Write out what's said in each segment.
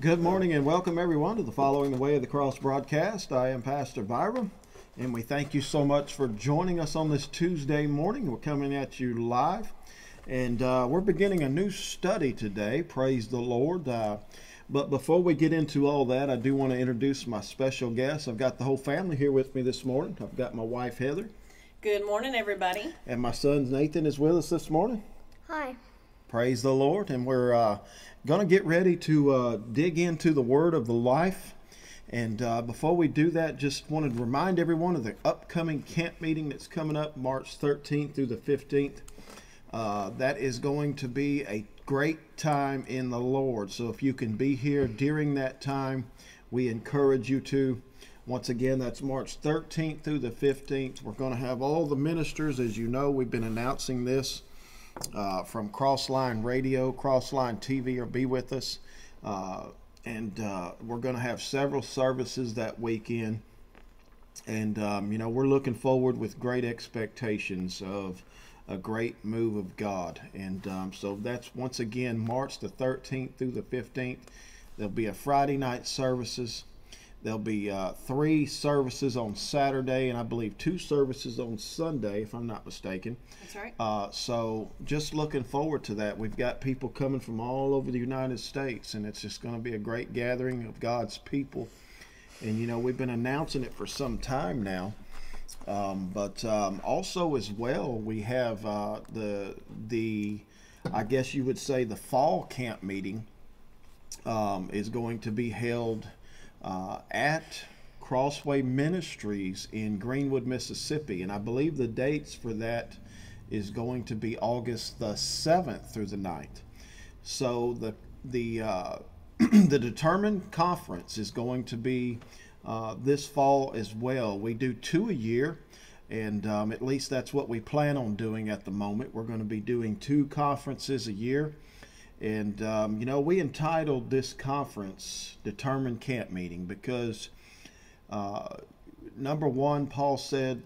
Good morning and welcome everyone to the Following the Way of the Cross broadcast. I am Pastor Byrum, and we thank you so much for joining us on this Tuesday morning. We're coming at you live, and uh, we're beginning a new study today. Praise the Lord. Uh, but before we get into all that, I do want to introduce my special guest. I've got the whole family here with me this morning. I've got my wife Heather, Good morning, everybody. and my son Nathan is with us this morning. Hi. Praise the Lord. And we're uh, going to get ready to uh, dig into the word of the life. And uh, before we do that, just wanted to remind everyone of the upcoming camp meeting that's coming up March 13th through the 15th. Uh, that is going to be a great time in the Lord. So if you can be here during that time, we encourage you to. Once again, that's March 13th through the 15th. We're going to have all the ministers. As you know, we've been announcing this uh, from Crossline Radio, Crossline TV, or be with us. Uh, and uh, we're going to have several services that weekend. And, um, you know, we're looking forward with great expectations of a great move of God. And um, so that's once again March the 13th through the 15th. There'll be a Friday night services. There'll be uh, three services on Saturday, and I believe two services on Sunday, if I'm not mistaken. That's right. Uh, so just looking forward to that. We've got people coming from all over the United States, and it's just going to be a great gathering of God's people. And you know, we've been announcing it for some time now. Um, but um, also as well, we have uh, the the I guess you would say the fall camp meeting um, is going to be held uh, at Crossway Ministries in Greenwood, Mississippi, and I believe the dates for that is going to be August the seventh through the 9th. So the the uh, the determined conference is going to be uh, this fall as well. We do two a year, and um, at least that's what we plan on doing at the moment. We're going to be doing two conferences a year. And, um, you know, we entitled this conference Determined Camp Meeting because, uh, number one, Paul said,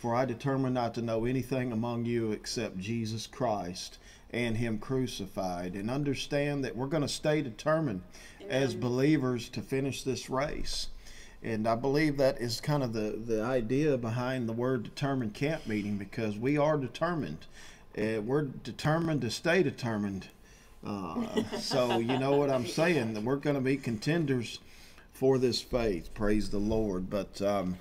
For I determined not to know anything among you except Jesus Christ and Him crucified. And understand that we're going to stay determined as believers to finish this race. And I believe that is kind of the, the idea behind the word determined camp meeting because we are determined. Uh, we're determined to stay determined. Uh, so, you know what I'm saying? That we're going to be contenders for this faith. Praise the Lord. But um,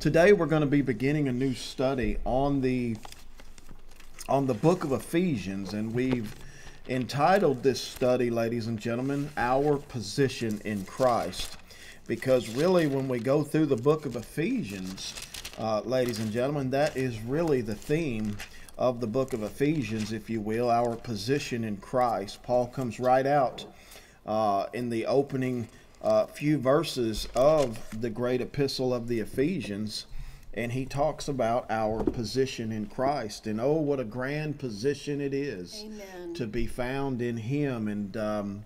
today we're going to be beginning a new study on the on the book of Ephesians, and we've entitled this study, ladies and gentlemen, Our Position in Christ. Because really, when we go through the book of Ephesians, uh, ladies and gentlemen, that is really the theme of the book of Ephesians, if you will, our position in Christ. Paul comes right out uh, in the opening uh, few verses of the great epistle of the Ephesians and he talks about our position in Christ. And oh, what a grand position it is Amen. to be found in Him. And um,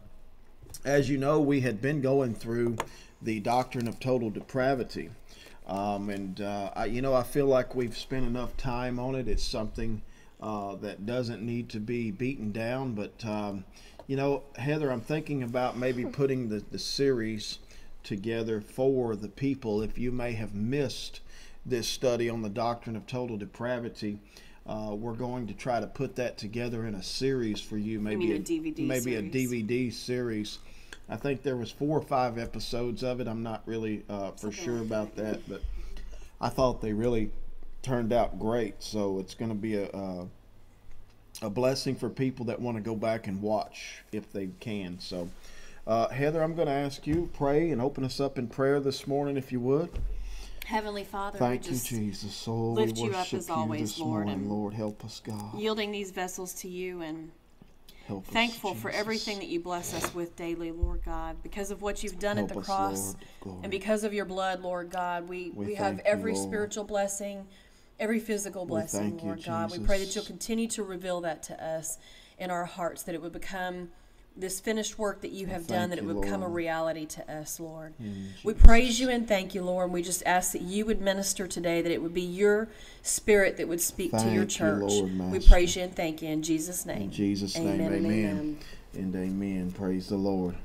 as you know, we had been going through the doctrine of total depravity. Um, and, uh, I, you know, I feel like we've spent enough time on it. It's something uh, that doesn't need to be beaten down. But, um, you know, Heather, I'm thinking about maybe putting the, the series together for the people if you may have missed this study on the doctrine of total depravity. Uh, we're going to try to put that together in a series for you, maybe mean a DVD maybe a? DVD series. I think there was four or five episodes of it. I'm not really uh, for Something sure like about that, that, but I thought they really turned out great. So it's going to be a, a a blessing for people that want to go back and watch if they can. So, uh, Heather, I'm going to ask you pray and open us up in prayer this morning, if you would. Heavenly Father, Thank we you, Jesus. Oh, lift we you up worship as always, this Lord, morning. and Lord, help us, God. yielding these vessels to you and Help us, thankful for everything that you bless us with daily, Lord God, because of what you've done Help at the us, cross Lord. And because of your blood, Lord God. We We we, have thank you, every spiritual blessing, every physical blessing, thank you, Lord God. We pray that you'll continue to reveal that to us in our hearts, that it would become this finished work that you have done, that it would become a reality to us, Lord. We praise you and thank you, Lord. And we just ask that you would minister today, that it would be your spirit that would speak to your Thank you, church. Lord, we praise you and thank you in Jesus' name. In Jesus' name, Amen and amen. amen. And amen. Praise the Lord.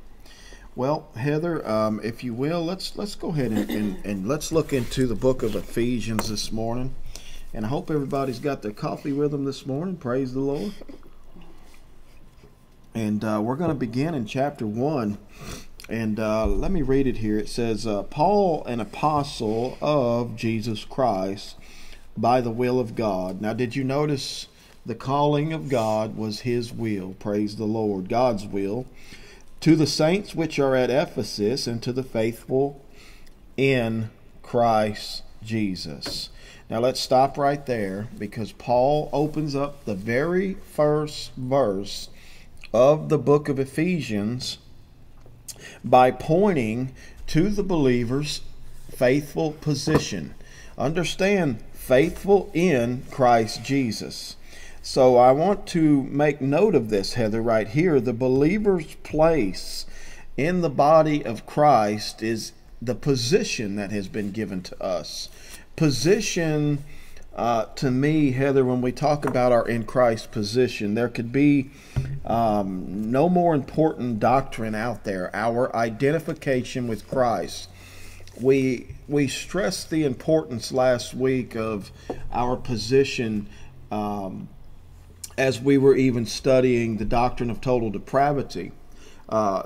Well, Heather, um, if you will, let's let's go ahead and, and, and let's look into the book of Ephesians this morning. And I hope everybody's got their coffee with them this morning. Praise the Lord. And uh, we're going to begin in chapter 1. And uh, let me read it here. It says, uh, Paul, an apostle of Jesus Christ, by the will of God. Now, did you notice the calling of God was his will? Praise the Lord, God's will. To the saints which are at Ephesus, and to the faithful in Christ Jesus. Now let's stop right there because Paul opens up the very first verse of the book of Ephesians by pointing to the believer's faithful position. Understand, faithful in Christ Jesus. So I want to make note of this, Heather, right here. The believer's place in the body of Christ is the position that has been given to us position uh, to me, Heather, when we talk about our in Christ position, there could be um, no more important doctrine out there. Our identification with Christ. We we stressed the importance last week of our position um, as we were even studying the doctrine of total depravity. Uh,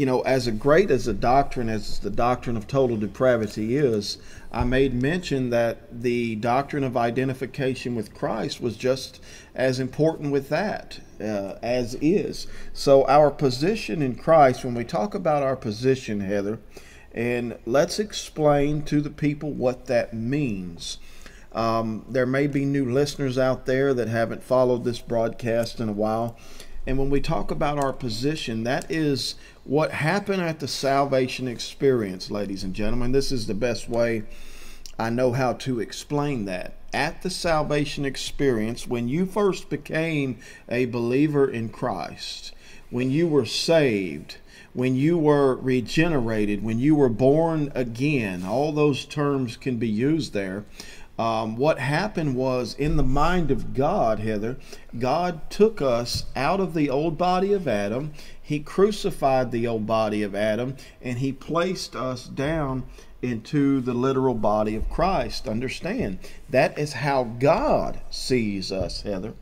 you know, as great as a doctrine as the doctrine of total depravity is, I made mention that the doctrine of identification with Christ was just as important with that uh, as is. So, our position in Christ, when we talk about our position, Heather, and let's explain to the people what that means. Um, there may be new listeners out there that haven't followed this broadcast in a while. And when we talk about our position, that is what happened at the salvation experience, ladies and gentlemen. This is the best way I know how to explain that. At the salvation experience, when you first became a believer in Christ, when you were saved, when you were regenerated, when you were born again, all those terms can be used there. Um, what happened was in the mind of God, Heather, God took us out of the old body of Adam. He crucified the old body of Adam and he placed us down into the literal body of Christ. Understand, that is how God sees us, Heather,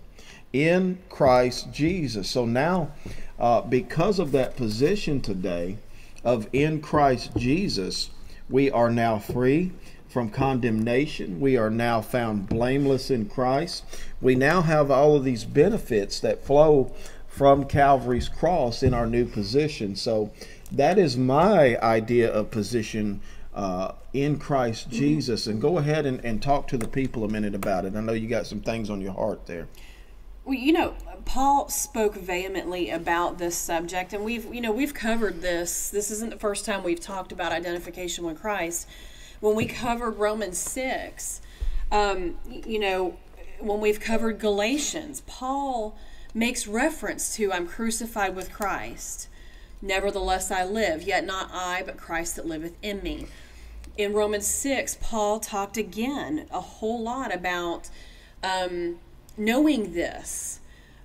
in Christ Jesus. So now, uh, because of that position today of in Christ Jesus, we are now free from condemnation. We are now found blameless in Christ. We now have all of these benefits that flow from Calvary's cross in our new position. So that is my idea of position uh, in Christ Jesus. And go ahead and, and talk to the people a minute about it. I know you got some things on your heart there. Well, you know, Paul spoke vehemently about this subject, and we've, you know, we've covered this. This isn't the first time we've talked about identification with Christ when we covered Romans 6, um, you know, when we've covered Galatians, Paul makes reference to I'm crucified with Christ. Nevertheless, I live, yet not I, but Christ that liveth in me. In Romans 6, Paul talked again a whole lot about um, knowing this.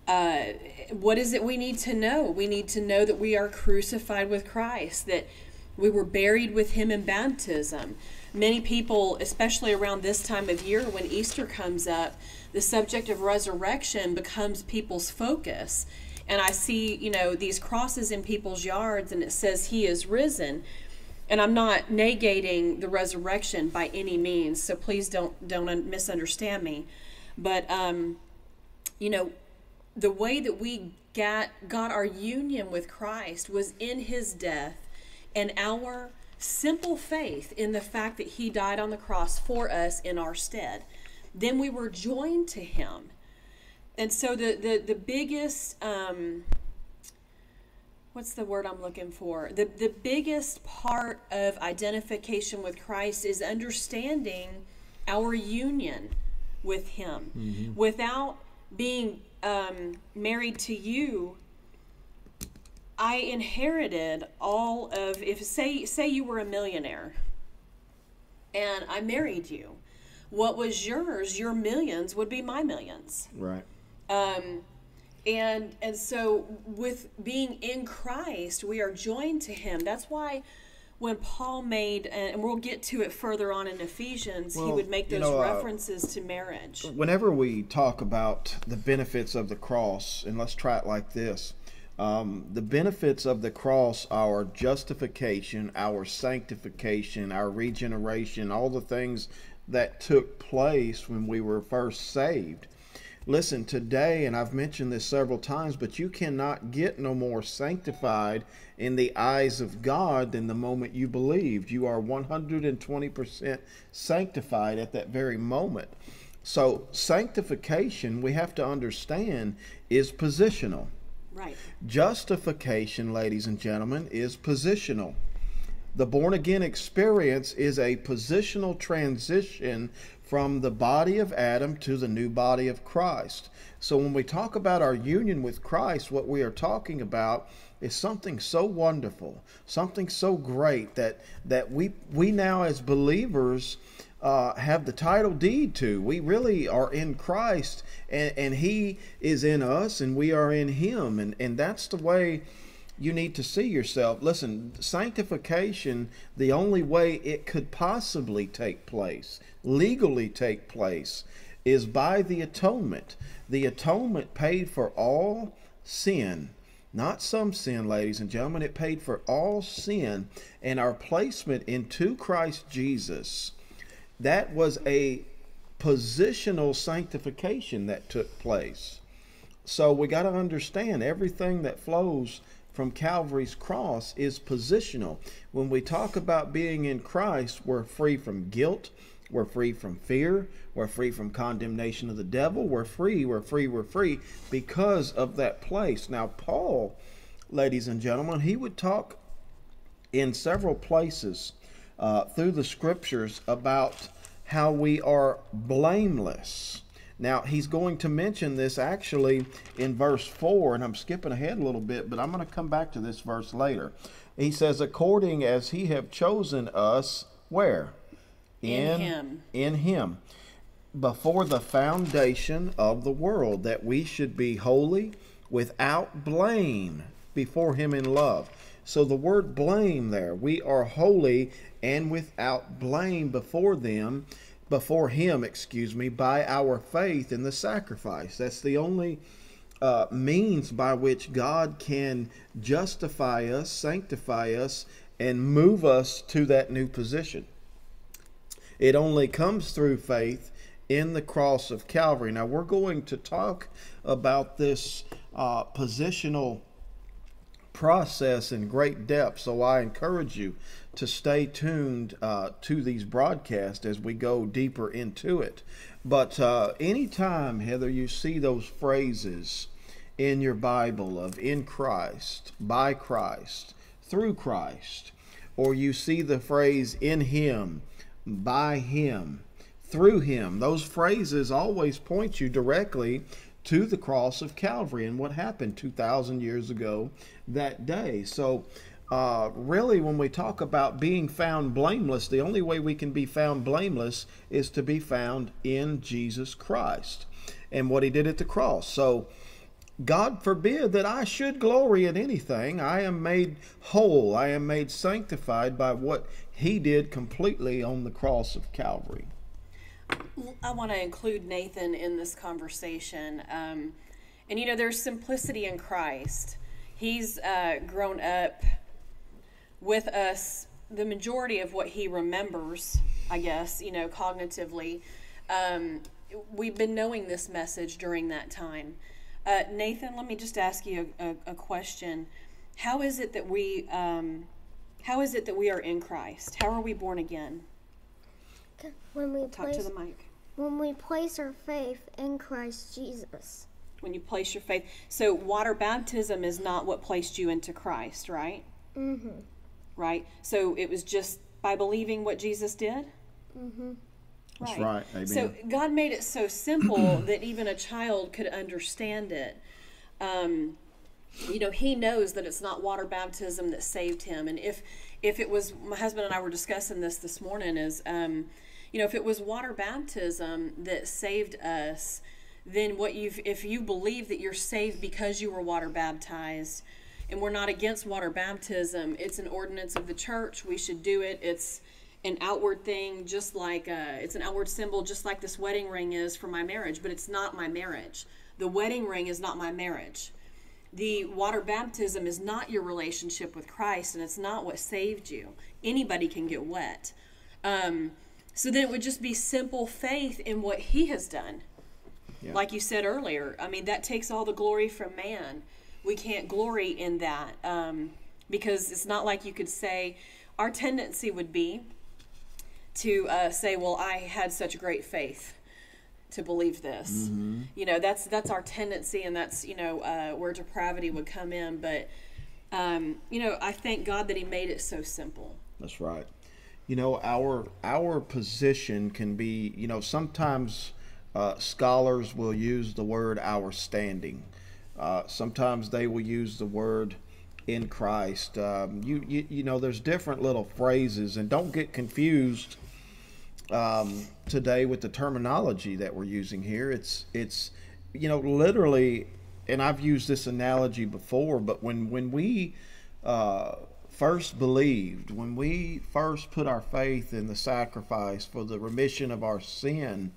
Uh, what is it we need to know? We need to know that we are crucified with Christ, that we were buried with him in baptism, many people, especially around this time of year when Easter comes up, the subject of resurrection becomes people's focus. And I see, you know, these crosses in people's yards and it says, He is risen. And I'm not negating the resurrection by any means, so please don't don't misunderstand me. But um, you know, the way that we got got our union with Christ was in His death, and our simple faith in the fact that he died on the cross for us in our stead. Then we were joined to him. And so the the, the biggest um, what's the word I'm looking for? The the biggest part of identification with Christ is understanding our union with him. Mm-hmm. Without being um, married to you, I inherited all of if say say you were a millionaire and I married you, what was yours, your millions would be my millions. Right. Um And and so with being in Christ, we are joined to him. That's why when Paul made, and we'll get to it further on in Ephesians, he would make you those know, uh, references to marriage. whenever we talk about the benefits of the cross, and let's try it like this um, the benefits of the cross are justification, our sanctification, our regeneration, all the things that took place when we were first saved. Listen, today, and I've mentioned this several times, but you cannot get no more sanctified in the eyes of God than the moment you believed. You are 120% sanctified at that very moment. So, sanctification, we have to understand, is positional. Right. Justification, ladies and gentlemen, is positional. The born again experience is a positional transition from the body of Adam to the new body of Christ. So when we talk about our union with Christ, what we are talking about is something so wonderful, something so great that that we we now as believers uh, have the title deed to. We really are in Christ, and, and He is in us, and we are in Him, and and that's the way you need to see yourself. Listen, sanctification, the only way it could possibly take place, legally take place, is by the atonement. The atonement paid for all sin. Not some sin, ladies and gentlemen. It paid for all sin and our placement into Christ Jesus. That was a positional sanctification that took place. So we got to understand everything that flows from Calvary's cross is positional. When we talk about being in Christ, we're free from guilt, we're free from fear, we're free from condemnation of the devil, we're free, we're free, we're free because of that place. Now, Paul, ladies and gentlemen, he would talk in several places uh, through the scriptures about how we are blameless. Now, he's going to mention this actually in verse 4, and I'm skipping ahead a little bit, but I'm going to come back to this verse later. He says, According as he have chosen us, where? In him. In him. Before the foundation of the world, that we should be holy, without blame, before him in love. So the word blame there, we are holy and without blame before them before him, excuse me, by our faith in the sacrifice. That's the only uh, means by which God can justify us, sanctify us, and move us to that new position. It only comes through faith in the cross of Calvary. Now, we're going to talk about this uh, positional process in great depth, so I encourage you to stay tuned uh, to these broadcasts as we go deeper into it. But uh, anytime, Heather, you see those phrases in your Bible of in Christ, by Christ, through Christ, or you see the phrase in Him, by Him, through Him, those phrases always point you directly to the cross of Calvary and what happened 2,000 years ago that day. So, uh, really, when we talk about being found blameless, the only way we can be found blameless is to be found in Jesus Christ and what he did at the cross. So, God forbid that I should glory in anything. I am made whole, I am made sanctified by what he did completely on the cross of Calvary. I want to include Nathan in this conversation. Um, and you know, there's simplicity in Christ. He's uh, grown up with us the majority of what he remembers, I guess, you know, cognitively. Um, we've been knowing this message during that time. Uh, Nathan, let me just ask you a, a, a question. How is it that we, um, how is it that we are in Christ? How are we born again? When we Talk place to the mic. when we place our faith in Christ Jesus. When you place your faith. So, water baptism is not what placed you into Christ, right? Mm-hmm. Right? So, it was just by believing what Jesus did? Mm-hmm. That's right. Amen. So God made it so simple that even a child could understand it. Um, you know, He knows that it's not water baptism that saved him, and if if it was, my husband and I were discussing this this morning. Is um, you know, if it was water baptism that saved us, then what you've if you believe that you're saved because you were water baptized and we're not against water baptism. It's an ordinance of the church. We should do it. It's an outward thing just like uh, it's an outward symbol just like this wedding ring is for my marriage but it's not my marriage. The wedding ring is not my marriage. The water baptism is not your relationship with christ and it's not what saved you. Anybody can get wet. Um, so then it would just be simple faith in what he has done. Yeah. like you said earlier i mean that takes all the glory from man we can't glory in that um, because it's not like you could say our tendency would be to uh, say well i had such great faith to believe this you know that's that's our tendency and that's you know uh, where depravity would come in but um, you know i thank god that he made it so simple That's right. You know, our our position can be, you know, sometimes uh, scholars will use the word our standing. Uh, sometimes they will use the word in Christ. Um, you, you you know, there's different little phrases, and don't get confused um, today with the terminology that we're using here. It's it's you know literally, and I've used this analogy before, but when when we uh, first believed, when we first put our faith in the sacrifice for the remission of our sin,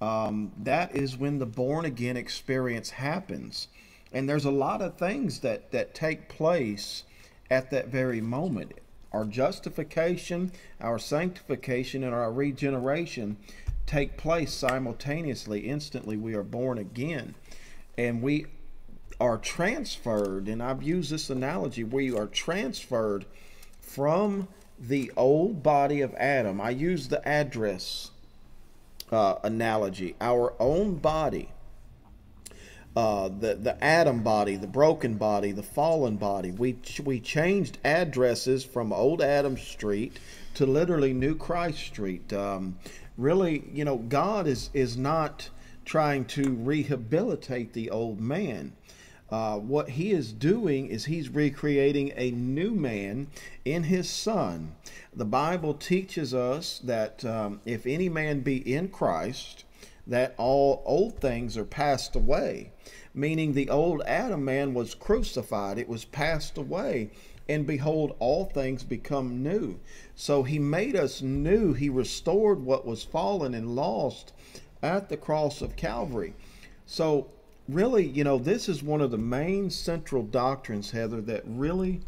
um, that is when the born again experience happens. And there's a lot of things that, that take place at that very moment. Our justification, our sanctification, and our regeneration take place simultaneously. Instantly, we are born again. And we are transferred, and I've used this analogy, we are transferred from the old body of Adam. I use the address uh, analogy. Our own body, uh, the the Adam body, the broken body, the fallen body. We we changed addresses from Old Adam Street to literally New Christ Street. Um, really, you know, God is is not trying to rehabilitate the old man. Uh, what he is doing is he's recreating a new man in his son. The Bible teaches us that um, if any man be in Christ, that all old things are passed away, meaning the old Adam man was crucified, it was passed away, and behold, all things become new. So he made us new, he restored what was fallen and lost at the cross of Calvary. So, really, you know, this is one of the main central doctrines, Heather, that really,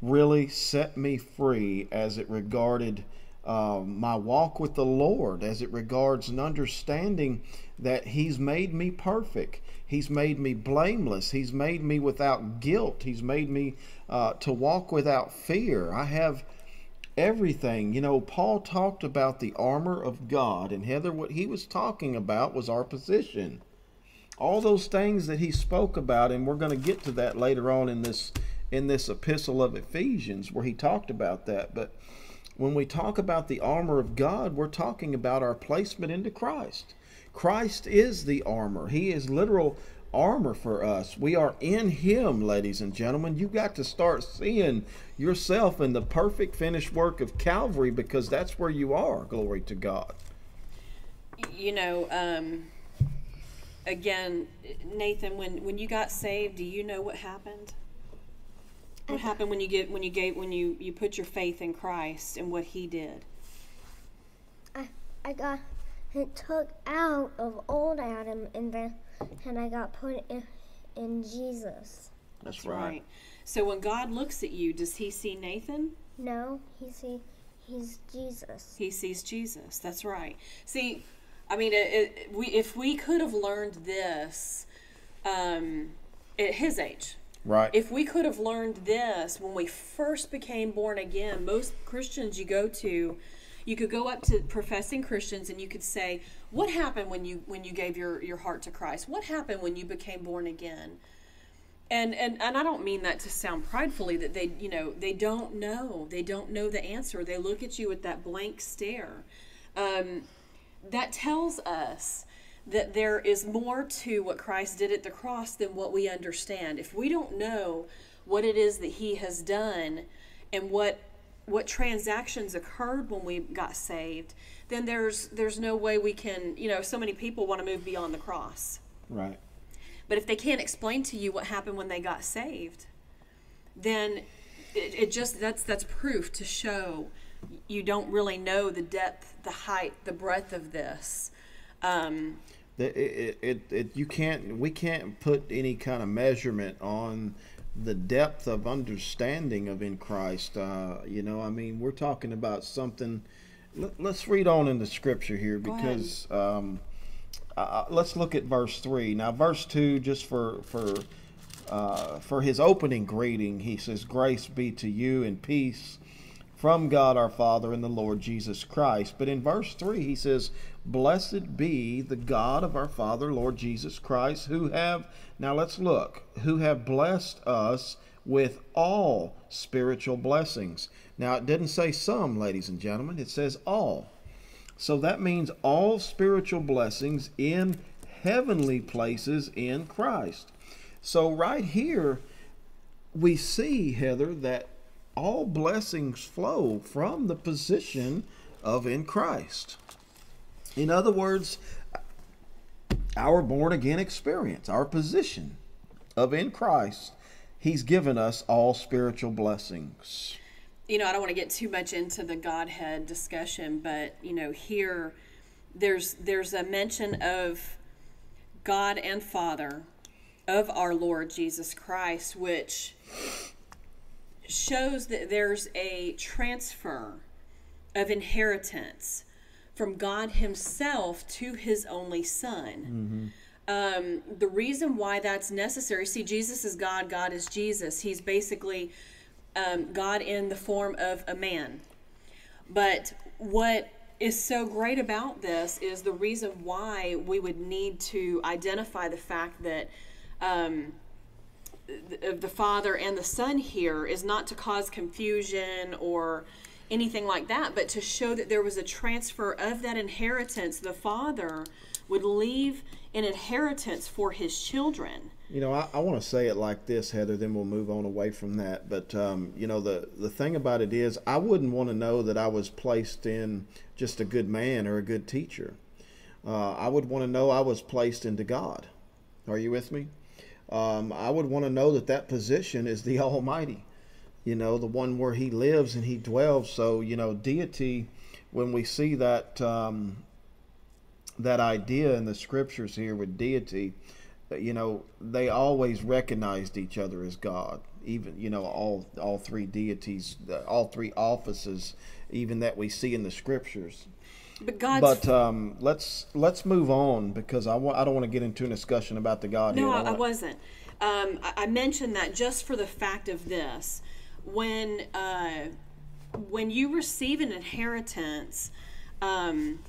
really set me free as it regarded um, my walk with the Lord, as it regards an understanding that He's made me perfect. He's made me blameless. He's made me without guilt. He's made me uh, to walk without fear. I have everything. You know, Paul talked about the armor of God, and Heather, what he was talking about was our position. All those things that he spoke about, and we're going to get to that later on in this in this epistle of Ephesians, where he talked about that. But when we talk about the armor of God, we're talking about our placement into Christ. Christ is the armor. He is literal armor for us. We are in Him, ladies and gentlemen. You got to start seeing yourself in the perfect finished work of Calvary because that's where you are. Glory to God. you know um, again nathan when when you got saved do you know what happened what happened when you get when you gave when you you put your faith in christ and what he did I, I got it took out of old Adam and then and I got put in, in Jesus. That's, right. so when god looks at you does he see nathan No, he see he's Jesus. he sees jesus that's right see i mean it, it, we if we could have learned this um, at his age Right. if we could have learned this when we first became born again, most Christians you go to, you could go up to professing Christians and you could say, "What happened when you when you gave your your heart to Christ? What happened when you became born again?" And and and I don't mean that to sound pridefully that they, you know, they don't know. They don't know the answer. They look at you with that blank stare. Um, that tells us that there is more to what Christ did at the cross than what we understand. If we don't know what it is that he has done and what what transactions occurred when we got saved, then there's there's no way we can, you know, so many people want to move beyond the cross. Right. But if they can't explain to you what happened when they got saved, then it, it just that's that's proof to show you don't really know the depth, the height, the breadth of this. Um, It, it, it, it, you can't, we can't put any kind of measurement on the depth of understanding of in Christ. Uh, you know, I mean, we're talking about something. Let, us read on in the scripture here because um, uh, let's look at verse three. Now, verse two, just for for uh, for his opening greeting, he says, "Grace be to you and peace." From God our Father and the Lord Jesus Christ. But in verse 3, he says, Blessed be the God of our Father, Lord Jesus Christ, who have, now let's look, who have blessed us with all spiritual blessings. Now, it didn't say some, ladies and gentlemen, it says all. So that means all spiritual blessings in heavenly places in Christ. So, right here, we see, Heather, that all blessings flow from the position of in Christ. In other words, our born again experience, our position of in Christ, He's given us all spiritual blessings. you know, I don't want to get too much into the Godhead discussion, but you know, here there's there's a mention of God and Father of our Lord Jesus Christ, which shows that there's a transfer of inheritance from God Himself to His only Son. Um, the reason why that's necessary, see, Jesus is God, God is Jesus. He's basically um, God in the form of a man. But what is so great about this is the reason why we would need to identify the fact that um, the, the Father and the Son here is not to cause confusion or anything like that, but to show that there was a transfer of that inheritance. The Father would leave an inheritance for his children. You know, I, I want to say it like this, Heather. Then we'll move on away from that. But um, you know, the the thing about it is, I wouldn't want to know that I was placed in just a good man or a good teacher. Uh, I would want to know I was placed into God. Are you with me? Um, I would want to know that that position is the Almighty. You know, the one where He lives and He dwells. So you know, deity. When we see that um, that idea in the scriptures here with deity you know they always recognized each other as god even you know all all three deities all three offices even that we see in the scriptures But God's but um, let's let's move on because I wa- I don't want to get into a discussion about the God No, here. I, I want- wasn't. Um, I mentioned that just for the fact of this. When uh, when you receive an inheritance, um,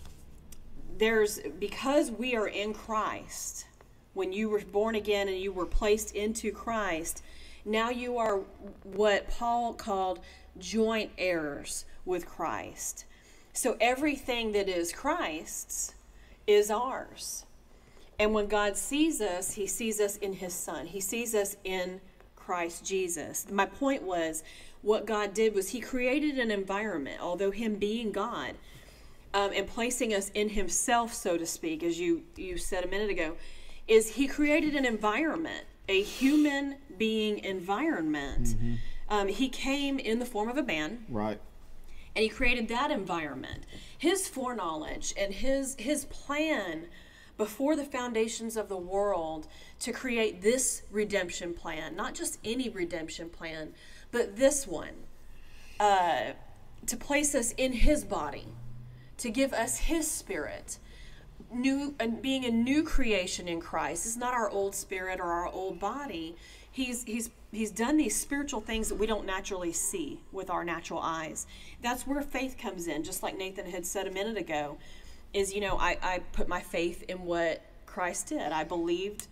there's because we are in Christ. When you were born again and you were placed into Christ, now you are what Paul called joint heirs with Christ. So everything that is Christ's is ours. And when God sees us, he sees us in his son. He sees us in Christ Jesus. My point was what God did was he created an environment, although him being God, um, and placing us in himself, so to speak, as you, you said a minute ago, is he created an environment, a human being environment. Um, he came in the form of a man right. and he created that environment his foreknowledge and his his plan before the foundations of the world to create this redemption plan not just any redemption plan but this one uh, to place us in his body to give us his spirit new and being a new creation in Christ. It's not our old spirit or our old body. He's he's he's done these spiritual things that we don't naturally see with our natural eyes. That's where faith comes in, just like Nathan had said a minute ago. Is you know, I, I put my faith in what Christ did. I believed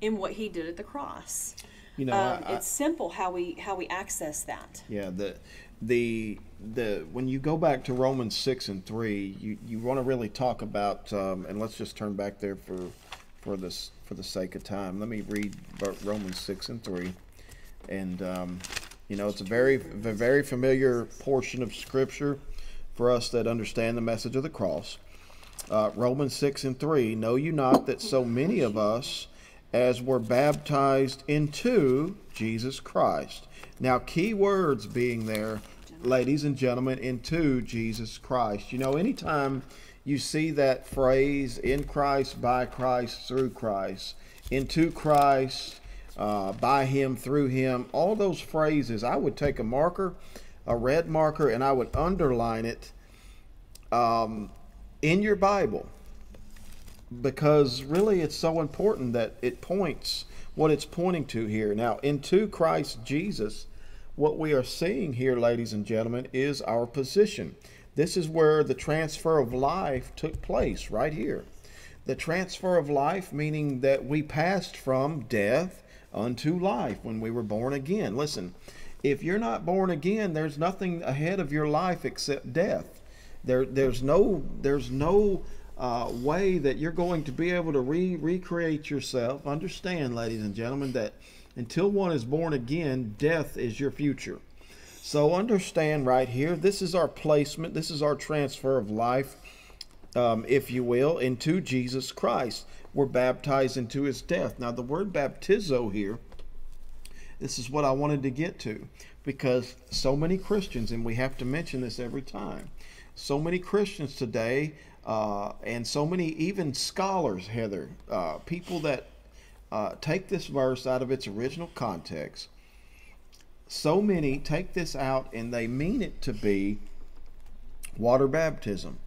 in what he did at the cross. You know, um, I- I- it's simple how we how we access that. Yeah, the the the when you go back to Romans six and three, you you want to really talk about, um, and let's just turn back there for for this for the sake of time. Let me read Romans six and three, and um, You know, it's a very, a very familiar portion of Scripture for us that understand the message of the cross. Uh, Romans 6 and 3 Know you not that so many of us as were baptized into Jesus Christ? Now, key words being there, ladies and gentlemen, into Jesus Christ. You know, anytime you see that phrase, in Christ, by Christ, through Christ, into Christ, uh, by Him, through Him, all those phrases, I would take a marker, a red marker, and I would underline it um, in your Bible because really it's so important that it points what it's pointing to here. Now, into Christ Jesus, what we are seeing here, ladies and gentlemen, is our position. This is where the transfer of life took place, right here. The transfer of life, meaning that we passed from death unto life when we were born again. Listen, if you're not born again, there's nothing ahead of your life except death. There, there's no, there's no uh, way that you're going to be able to re- recreate yourself. Understand, ladies and gentlemen, that until one is born again, death is your future. So understand right here, this is our placement, this is our transfer of life, um, if you will, into Jesus Christ. We're baptized into his death. Now, the word baptizo here, this is what I wanted to get to because so many Christians, and we have to mention this every time, so many Christians today, uh, and so many even scholars, Heather, uh, people that uh, take this verse out of its original context. So many take this out and they mean it to be water baptism.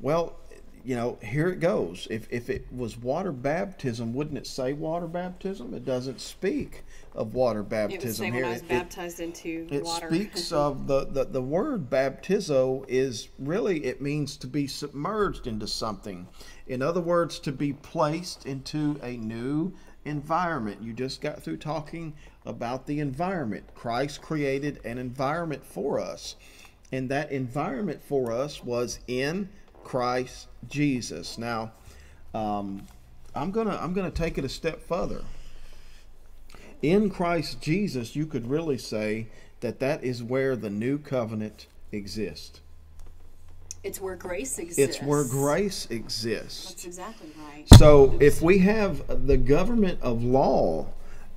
Well, you know, here it goes. If, if it was water baptism, wouldn't it say water baptism? It doesn't speak of water baptism it here. when I was It- it- baptized into it water. speaks of the, the, the word baptizo is really, it means to be submerged into something. In other words, to be placed into a new environment. You just got through talking about the environment. Christ created an environment for us. And that environment for us was in Christ Jesus. Now, um, I'm gonna I'm gonna take it a step further in Christ Jesus, you could really say that that is where the new covenant exists. it's where grace exists. It's where grace exists. That's exactly right. So if we have the government of law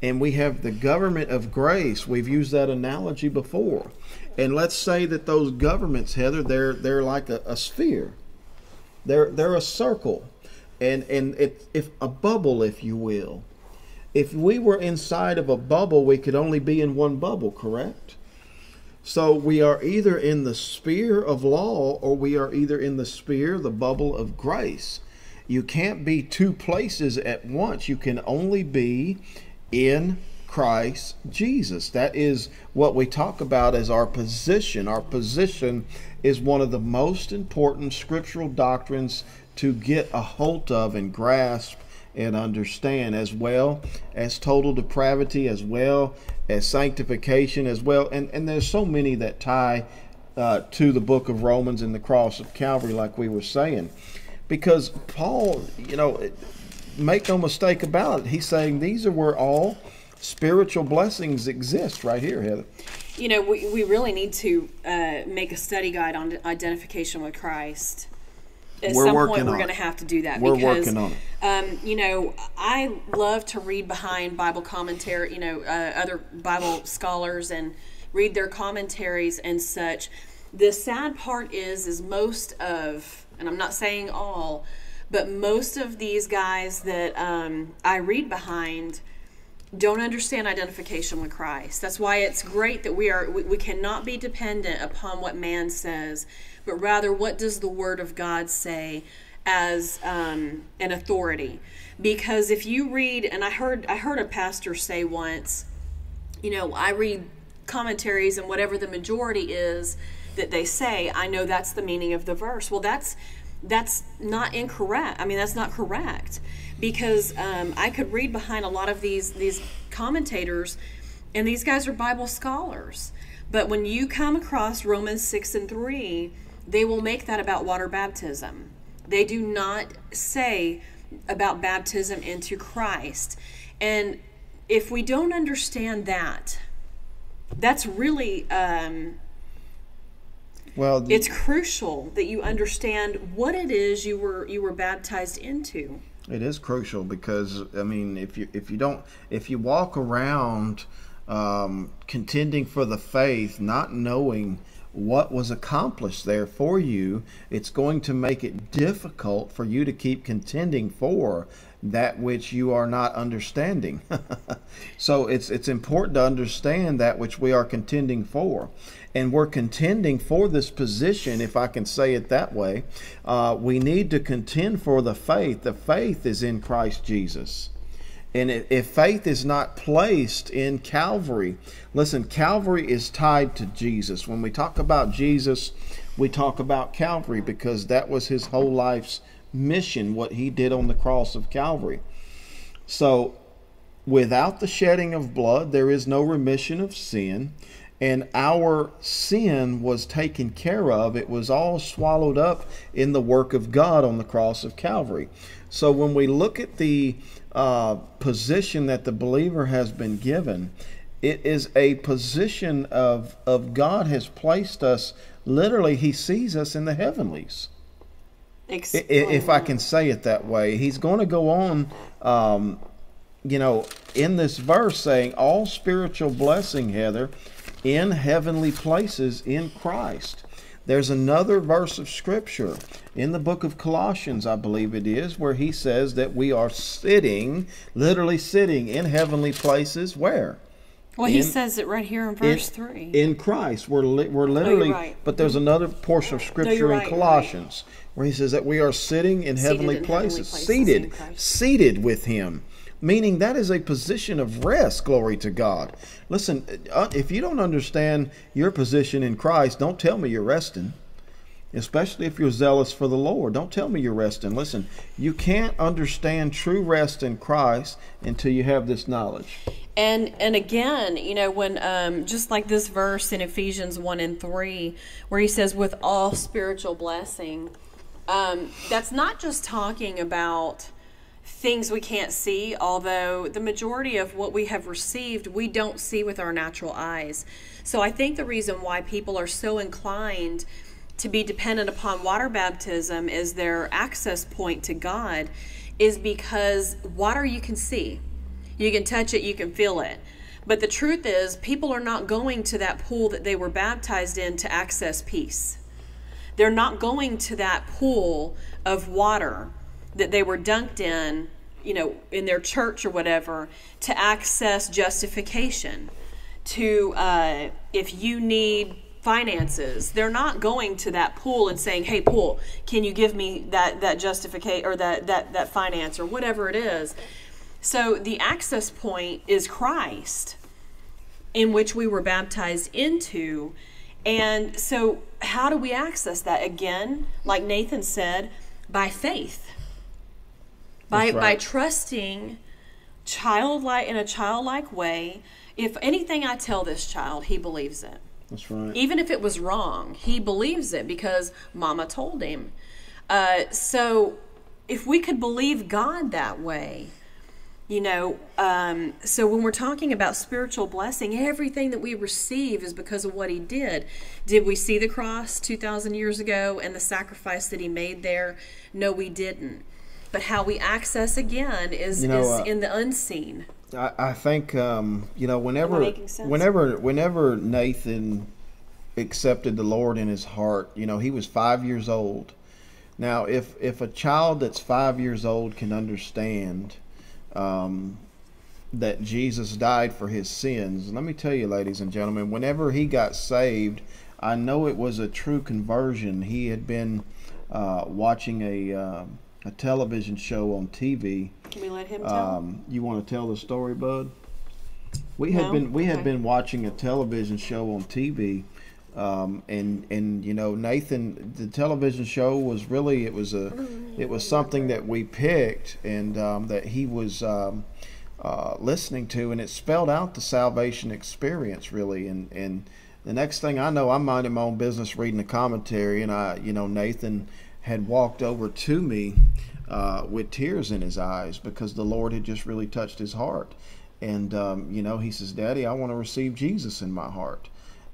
and we have the government of grace, we've used that analogy before. And let's say that those governments, Heather, they're they're like a, a sphere. They're they're a circle. And and it, if a bubble, if you will. If we were inside of a bubble, we could only be in one bubble, correct? So we are either in the sphere of law or we are either in the sphere, the bubble of grace. You can't be two places at once. You can only be in Christ Jesus. That is what we talk about as our position. Our position is one of the most important scriptural doctrines to get a hold of and grasp and understand, as well as total depravity, as well as sanctification, as well. And, and there's so many that tie uh, to the book of Romans and the cross of Calvary, like we were saying. Because Paul, you know, make no mistake about it, he's saying these are where all spiritual blessings exist right here, Heather. You know, we, we really need to uh, make a study guide on identification with Christ. At We're some point, we're going to have to do that We're because, working on it. Um, you know, I love to read behind Bible commentary. You know, uh, other Bible scholars and read their commentaries and such. The sad part is, is most of, and I'm not saying all, but most of these guys that um, I read behind don't understand identification with Christ. That's why it's great that we are we, we cannot be dependent upon what man says, but rather what does the Word of God say as um, an authority. Because if you read, and I heard I heard a pastor say once, you know, I read commentaries and whatever the majority is that they say, I know that's the meaning of the verse. Well, that's that's not incorrect. I mean, that's not correct because um, I could read behind a lot of these these commentators, and these guys are Bible scholars. But when you come across Romans six and three, they will make that about water baptism. They do not say about baptism into Christ, and if we don't understand that, that's really um, Well, it's crucial that you understand what it is you were you were baptized into. It is crucial because I mean, if you if you don't if you walk around um, contending for the faith, not knowing what was accomplished there for you, it's going to make it difficult for you to keep contending for that which you are not understanding. so it's it's important to understand that which we are contending for and we're contending for this position, if I can say it that way, uh, we need to contend for the faith. The faith is in Christ Jesus. And if faith is not placed in Calvary, listen, Calvary is tied to Jesus. When we talk about Jesus, we talk about Calvary because that was his whole life's mission, what he did on the cross of Calvary. So, without the shedding of blood, there is no remission of sin and our sin was taken care of. It was all swallowed up in the work of God on the cross of Calvary. So when we look at the uh, position that the believer has been given, it is a position of, of God has placed us, literally, He sees us in the heavenlies. Explain If I can say it that way, He's going to go on. Um, you know, in this verse saying all spiritual blessing, Heather, in heavenly places in Christ. There's another verse of scripture in the book of Colossians, I believe it is, where he says that we are sitting, literally sitting in heavenly places. Where? Well, he says it right here in In- verse three. In Christ. We're, li- we're oh, literally, right. but there's mm-hmm. another portion of scripture in right, Colossians where he says that we are sitting in Seated heavenly in heavenly places, places seated, seated with him. Meaning that is a position of rest, glory to God. Listen, uh, if you don't understand your position in Christ, don't tell me you're resting especially if you're zealous for the Lord. Don't tell me you're resting. Listen, you can't understand true rest in Christ until you have this knowledge. And and again, you know, when um, just like this verse in Ephesians one and three, where he says, "With all spiritual blessing," um, that's not just talking about things we can't see. Although the majority of what we have received, we don't see with our natural eyes. So I think the reason why people are so inclined to be dependent upon water baptism as their access point to God is because water you can see. You can touch it, you can feel it. But the truth is, people are not going to that pool that they were baptized in to access peace. They're not going to that pool of water that they were dunked in, you know, in their church or whatever, to access justification. To, uh, if you need finances, they're not going to that pool and saying, "Hey, pool, can you give me that that justification or that that that finance or whatever it is." So the access point is Christ, in which we were baptized into. And so, how do we access that? Again, like Nathan said, by faith. By, That's by trusting childlike in a childlike way. If anything I tell this child, he believes it. That's right. Even if it was wrong, he believes it because mama told him. Uh, so if we could believe God that way, you know, um, so when we're talking about spiritual blessing, everything that we receive is because of what he did. Did we see the cross 2,000 years ago and the sacrifice that he made there? No, we didn't. But how we access again is, You know, is uh, in the unseen. I, I think um, you know whenever whenever whenever Nathan accepted the Lord in his heart, you know he was five years old. Now, if if a child that's five years old can understand um, that Jesus died for his sins, let me tell you, ladies and gentlemen, whenever he got saved, I know it was a true conversion. He had been uh, watching a uh, a television show on TV. Can we let him tell? Um, you want to tell the story, Bud? We had No? been we had been watching a television show on TV, um, and and you know Nathan, the television show was really it was a it was something that we picked and um, that he was um, uh, listening to, and it spelled out the salvation experience really, and and the next thing I know, I'm minding my own business, reading the commentary, and I you know Nathan had walked over to me uh, with tears in his eyes because the Lord had just really touched his heart. and um, you know he says, "Daddy, I want to receive Jesus in my heart."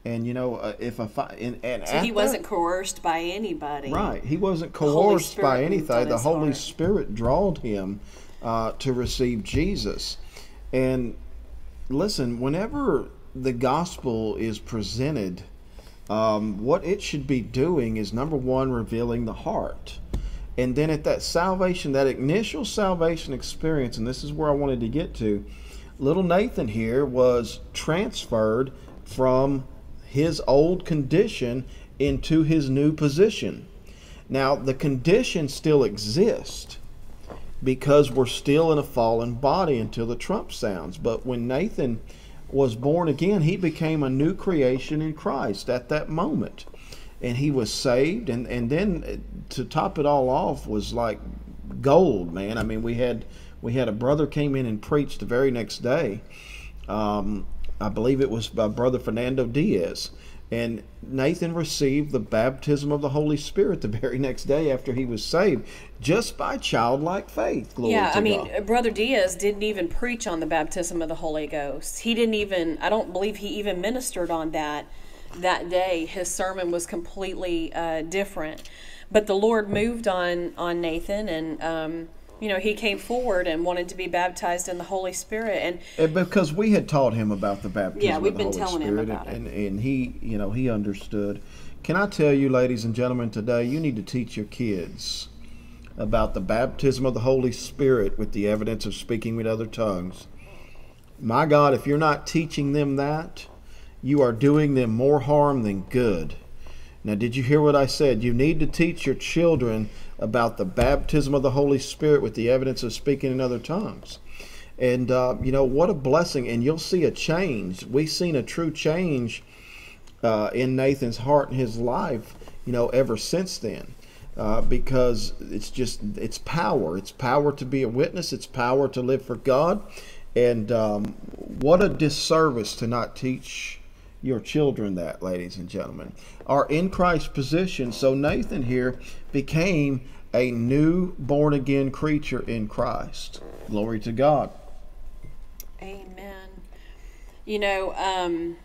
And you know, uh, if I fi- and, and So he wasn't coerced by anybody. Right. He wasn't coerced by anything. The Holy heart. Spirit drawed him uh, to receive Jesus. And listen, whenever the gospel is presented, um, what it should be doing is number one, revealing the heart. And then at that salvation, that initial salvation experience, and this is where I wanted to get to, little Nathan here was transferred from his old condition into his new position. Now, the condition still exists because we're still in a fallen body until the trump sounds. But when Nathan was born again, he became a new creation in Christ at that moment. And he was saved. And, and then uh, to top it all off was like gold, man. I mean, we had we had a brother came in and preached the very next day. Um, I believe it was by Brother Fernando Diaz. And Nathan received the baptism of the Holy Spirit the very next day after he was saved, just by childlike faith. Glory Yeah, I mean, God. Brother Diaz didn't even preach on the baptism of the Holy Ghost. He didn't even, I don't believe he even ministered on that that day. His sermon was completely uh, different. But the Lord moved on, on Nathan, and, um, you know, he came forward and wanted to be baptized in the Holy Spirit. And And because we had taught him about the baptism Yeah, we've of the been Holy telling him Spirit, about it. and, and he, you know, he understood. Can I tell you, ladies and gentlemen, today you need to teach your kids about the baptism of the Holy Spirit with the evidence of speaking with other tongues. My God, if you're not teaching them that, you are doing them more harm than good. Now, did you hear what I said? You need to teach your children about the baptism of the Holy Spirit with the evidence of speaking in other tongues. And, uh, you know, what a blessing. And you'll see a change. We've seen a true change uh, in Nathan's heart and his life, you know, ever since then. Uh, because it's just, it's power. It's power to be a witness, it's power to live for God. And um, what a disservice to not teach your children that, ladies and gentlemen, are in Christ's position. So Nathan here became a new born again creature in Christ. Glory to God. Amen. You know, um,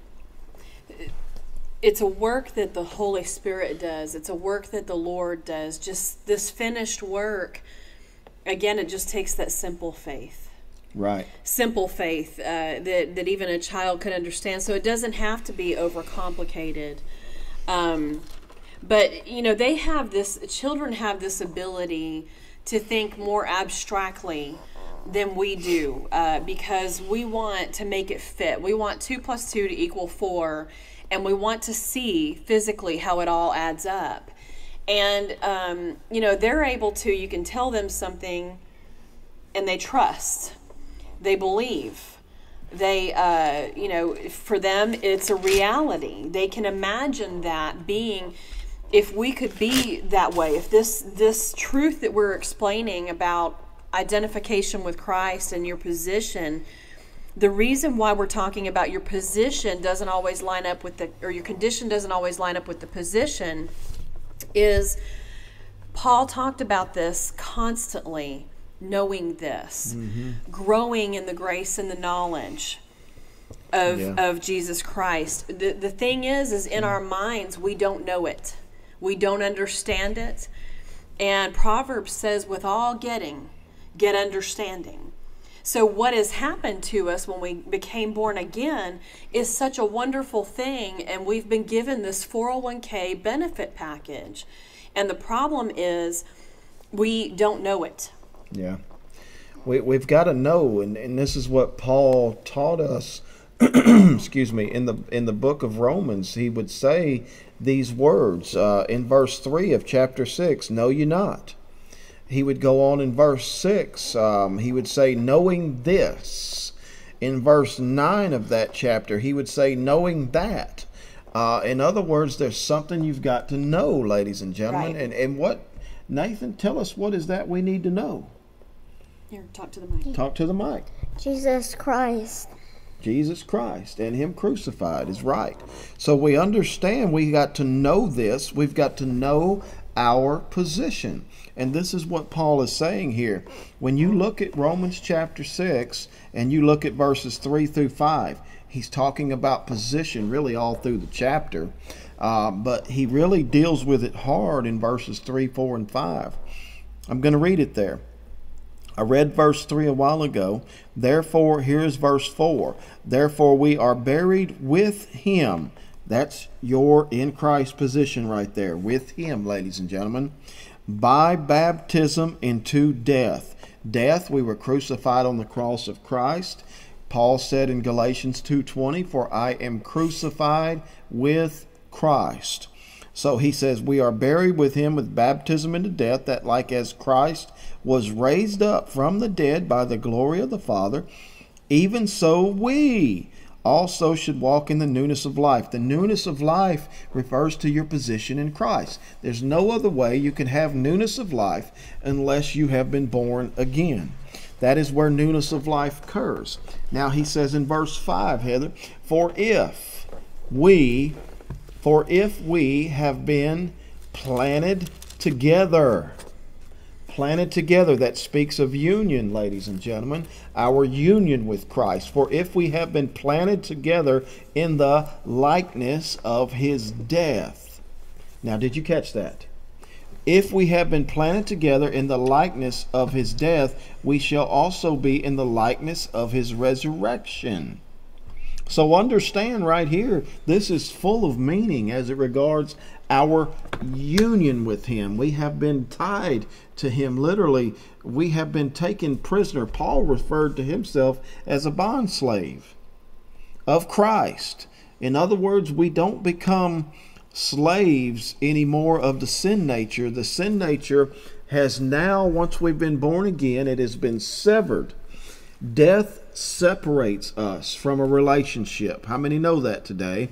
it's a work that the Holy Spirit does. It's a work that the Lord does. Just this finished work. Again, it just takes that simple faith Right. simple faith uh, that that even a child could understand. So it doesn't have to be overcomplicated. Um, but you know, they have this. Children have this ability to think more abstractly than we do uh, because we want to make it fit. We want two plus two to equal four, and we want to see physically how it all adds up. And um, you know, they're able to. You can tell them something, and they trust they believe they uh, you know for them it's a reality they can imagine that being if we could be that way if this this truth that we're explaining about identification with christ and your position the reason why we're talking about your position doesn't always line up with the or your condition doesn't always line up with the position is Paul talked about this constantly, knowing this, mm-hmm. growing in the grace and the knowledge of Yeah. of Jesus Christ. The the thing is is in mm-hmm. our minds we don't know it. We don't understand it. And Proverbs says with all getting, get understanding. So, what has happened to us when we became born again is such a wonderful thing, and we've been given this 401k benefit package. And the problem is, we don't know it. Yeah. We, we've got to know, and, and this is what Paul taught us. excuse me. In the in the book of Romans, he would say these words uh, in verse three of chapter six. Know you not. He would go on in verse six. Um, he would say, knowing this. In verse nine of that chapter, he would say, knowing that. Uh, in other words, there's something you've got to know, ladies and gentlemen. Right. And and what Nathan, tell us what is that we need to know. Here, talk to the mic. Talk to the mic. Jesus Christ. Jesus Christ and Him crucified is right. So we understand we got to know this. We've got to know our position. And this is what Paul is saying here. When you look at Romans chapter 6 and you look at verses 3 through 5, he's talking about position really all through the chapter. Uh, but he really deals with it hard in verses 3, 4, and 5. I'm going to read it there. I read verse 3 a while ago. Therefore, here's verse 4. Therefore, we are buried with him. That's your in Christ position right there. With him, ladies and gentlemen. By baptism into death. Death, we were crucified on the cross of Christ. Paul said in Galatians 2:20, "For I am crucified with Christ." So he says, We are buried with him with baptism into death, that like as Christ was raised up from the dead by the glory of the Father, even so we also should walk in the newness of life. The newness of life refers to your position in Christ. There's no other way you can have newness of life unless you have been born again. That is where newness of life occurs. Now he says in verse 5, Heather, for if we for if we have been planted together, planted together, that speaks of union, ladies and gentlemen, our union with Christ. For if we have been planted together in the likeness of his death. Now, did you catch that? If we have been planted together in the likeness of his death, we shall also be in the likeness of his resurrection. So understand right here, this is full of meaning as it regards our union with Him. We have been tied to Him. Literally, we have been taken prisoner. Paul referred to himself as a bond slave of Christ. In other words, we don't become slaves anymore of the sin nature. The sin nature has now, once we've been born again, it has been severed. Death separates us from a relationship. How many know that today?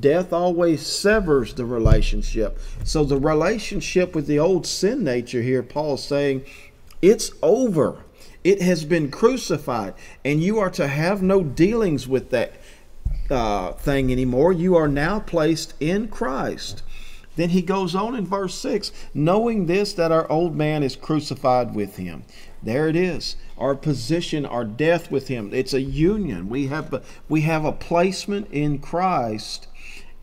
Death always severs the relationship. So the relationship with the old sin nature here, Paul's saying, it's over. It has been crucified, and you are to have no dealings with that uh, thing anymore. You are now placed in Christ. Then he goes on in verse 6 knowing this, that our old man is crucified with him. There it is. Our position, our death with him. It's a union. We have we have a placement in Christ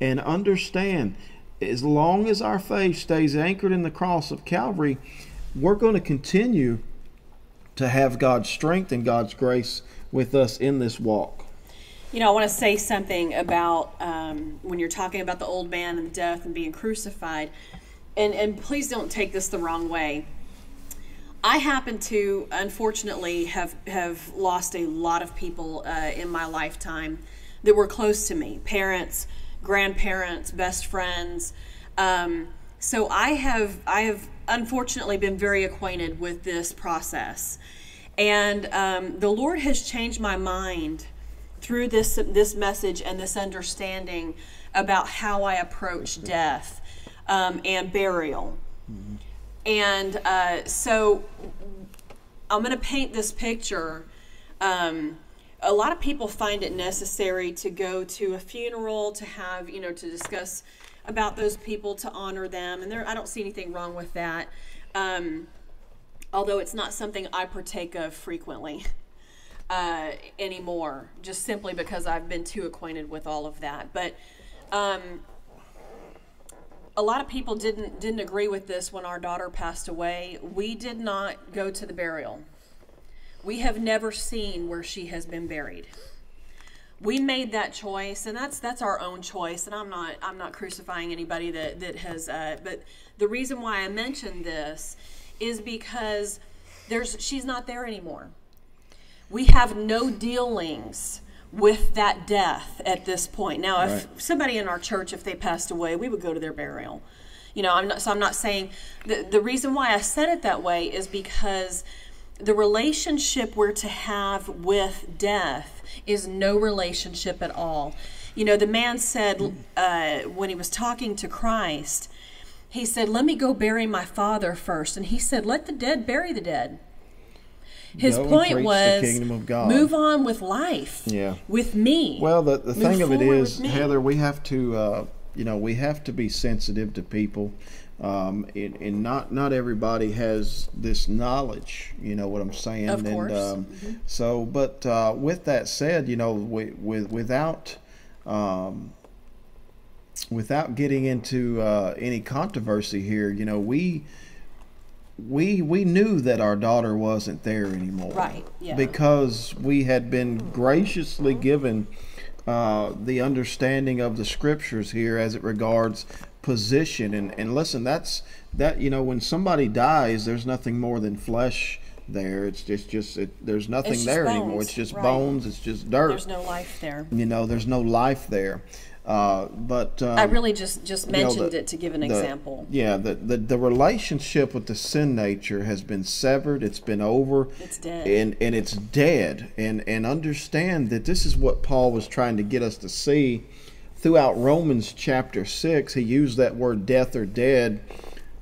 and understand as long as our faith stays anchored in the cross of Calvary, we're going to continue to have God's strength and God's grace with us in this walk. You know, I want to say something about um, when you're talking about the old man and death and being crucified. And, and please don't take this the wrong way. I happen to, unfortunately, have have lost a lot of people uh, in my lifetime that were close to me: parents, grandparents, best friends. Um, so I have I have unfortunately been very acquainted with this process, and um, the Lord has changed my mind through this this message and this understanding about how I approach death um, and burial. Mm-hmm. And uh, so I'm going to paint this picture. Um, a lot of people find it necessary to go to a funeral to have, you know, to discuss about those people, to honor them. And there, I don't see anything wrong with that. Um, although it's not something I partake of frequently uh, anymore, just simply because I've been too acquainted with all of that. But um, a lot of people didn't didn't agree with this when our daughter passed away. We did not go to the burial. We have never seen where she has been buried. We made that choice, and that's that's our own choice. And I'm not I'm not crucifying anybody that that has. Uh, but the reason why I mentioned this is because there's she's not there anymore. We have no dealings with that death at this point. Now, if somebody in our church, if they passed away, we would go to their burial. You know, I'm not, so I'm not saying the, the reason why I said it that way is because the relationship we're to have with death is no relationship at all. You know, the man said uh, when he was talking to Christ, he said, Let me go bury my father first. And he said, Let the dead bury the dead. His point was kingdom of God. move on with life. Yeah. With me. Well, the the Move thing of it is. Heather, we have to, uh, you know, we have to be sensitive to people, um, and, and not not everybody has this knowledge. You know what I'm saying? Of course. And um, so, but uh, with that said, you know, we, with without. Um, without getting into uh, any controversy here, you know, we we we knew that our daughter wasn't there anymore, Right, yeah. Because we had been graciously given uh, the understanding of the scriptures here as it regards position, and and listen, that's that you know when somebody dies, there's nothing more than flesh. There, it's just, just it, there's nothing just there anymore. It's just right. bones. It's just dirt. There's no life there. you know, there's no life there. Uh, but um, I really just just you know, mentioned the- it to give an the- example. Yeah, the, the the relationship with the sin nature has been severed. It's been over. It's dead. And and it's dead. And and understand that this is what Paul was trying to get us to see throughout Romans chapter six. He used that word death or dead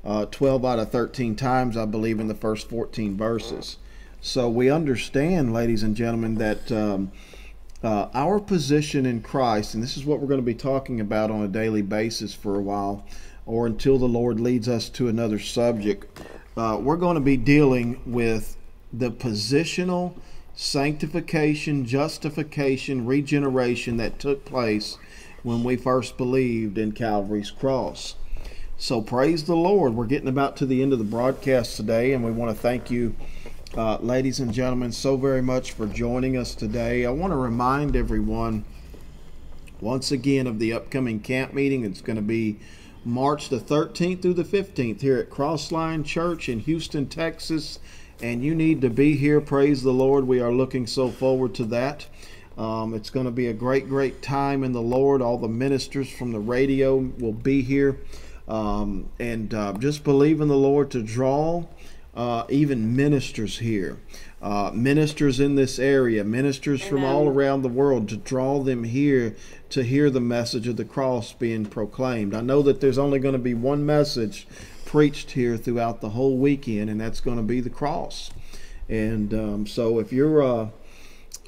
uh, twelve out of thirteen times, I believe, in the first fourteen verses. So we understand, ladies and gentlemen, that. Um, uh, our position in Christ, and this is what we're going to be talking about on a daily basis for a while, or until the Lord leads us to another subject. Uh, we're going to be dealing with the positional sanctification, justification, regeneration that took place when we first believed in Calvary's cross. So praise the Lord. We're getting about to the end of the broadcast today, and we want to thank you, uh, ladies and gentlemen, so very much for joining us today. I want to remind everyone once again of the upcoming camp meeting. It's going to be March the 13th through the 15th here at Crossline Church in Houston, Texas. And you need to be here. Praise the Lord. We are looking so forward to that. Um, it's going to be a great, great time in the Lord. All the ministers from the radio will be here. Um, and uh, just believe in the Lord to draw uh, even ministers here, uh, ministers in this area, ministers from all around the world to draw them here to hear the message of the cross being proclaimed. I know that there's only going to be one message preached here throughout the whole weekend, and that's going to be the cross. And um, so if you're uh,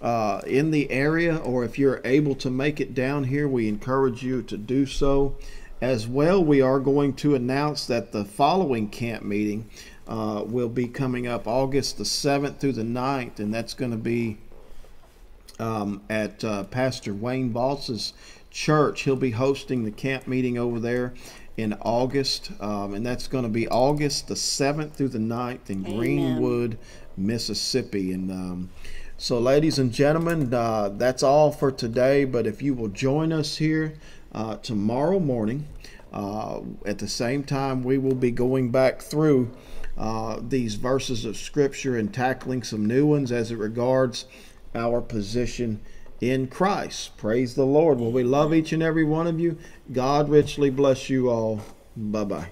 uh, in the area or if you're able to make it down here, we encourage you to do so. As well, we are going to announce that the following camp meeting uh, will be coming up August the 7th through the 9th, and that's going to be um, at uh, Pastor Wayne Voss's church. He'll be hosting the camp meeting over there in August, um, and that's going to be August the 7th through the 9th in Amen. Greenwood, Mississippi. And um, so, ladies and gentlemen, uh, that's all for today. But if you will join us here uh, tomorrow morning, uh, at the same time, we will be going back through uh, these verses of Scripture and tackling some new ones as it regards our position in Christ. Praise the Lord. Well, we love each and every one of you. God richly bless you all. Bye bye.